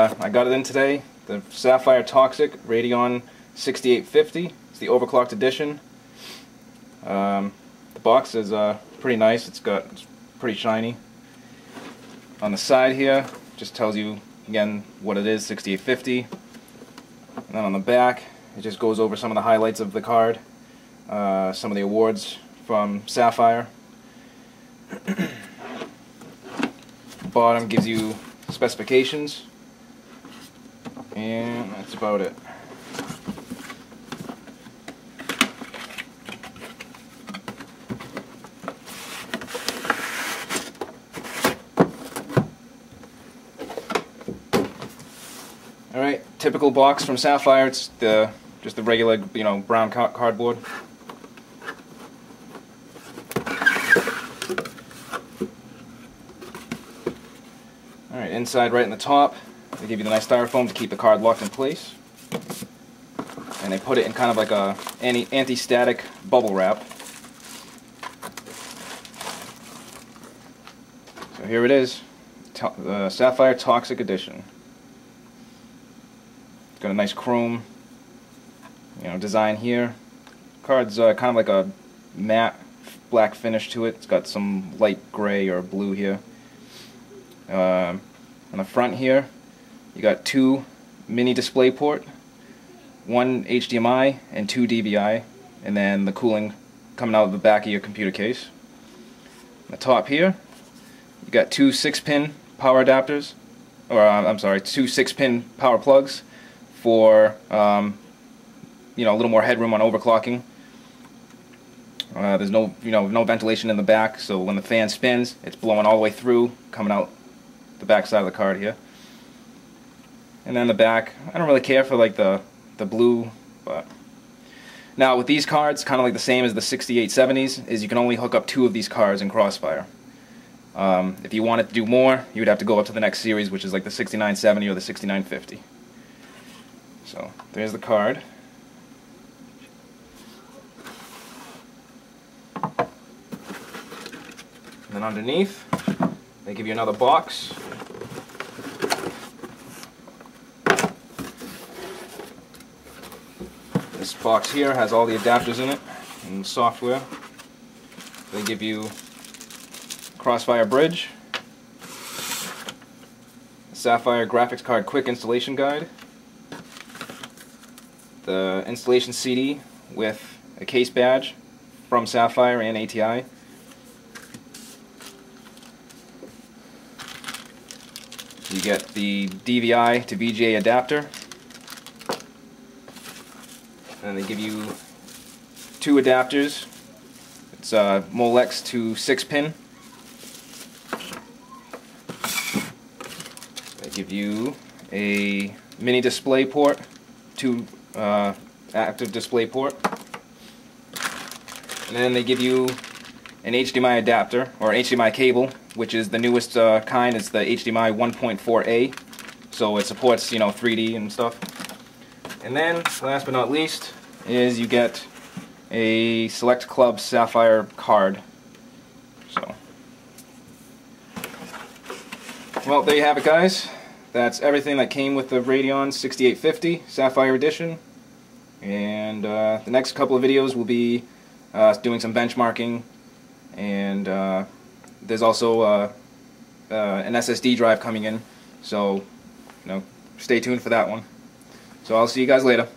I got it in today, the Sapphire Toxic Radeon 6850. It's the overclocked edition. Um, the box is uh, pretty nice. It's got it's pretty shiny. On the side here, just tells you again what it is, 6850. And then on the back, it just goes over some of the highlights of the card, uh, some of the awards from Sapphire. bottom gives you specifications and that's about it. All right, typical box from Sapphire. It's the just the regular, you know, brown cardboard. All right, inside right in the top, they give you the nice styrofoam to keep the card locked in place. And they put it in kind of like a anti-static bubble wrap. So here it is, the Sapphire Toxic Edition. It's got a nice chrome, you know, design here. Card's uh, kind of like a matte black finish to it. It's got some light gray or blue here. Uh, on the front here, you got two mini display port, one HDMI and two DVI, and then the cooling coming out of the back of your computer case. On the top here, you got two 6-pin power adapters, or uh, I'm sorry, two 6-pin power plugs for um, you know a little more headroom on overclocking. Uh, there's no you know no ventilation in the back, so when the fan spins, it's blowing all the way through, coming out the back side of the card here. And then the back, I don't really care for like the the blue, but now with these cards, kind of like the same as the 6870s, is you can only hook up two of these cards in Crossfire. Um, if you wanted to do more, you would have to go up to the next series, which is like the 6970 or the 6950. So there's the card. And then underneath, they give you another box This box here has all the adapters in it and software. They give you Crossfire Bridge, Sapphire graphics card quick installation guide, the installation CD with a case badge from Sapphire and ATI. You get the DVI to VGA adapter and they give you two adapters. It's a Molex to 6 pin. They give you a mini display port, two uh, active display port. And then they give you an HDMI adapter, or HDMI cable, which is the newest uh, kind. It's the HDMI 1.4A. So it supports, you know, 3D and stuff. And then, last but not least, is you get a Select Club Sapphire card. So, well, there you have it, guys. That's everything that came with the Radeon 6850 Sapphire Edition. And uh, the next couple of videos will be uh, doing some benchmarking. And uh, there's also uh, uh, an SSD drive coming in. So, you know, stay tuned for that one. So I'll see you guys later.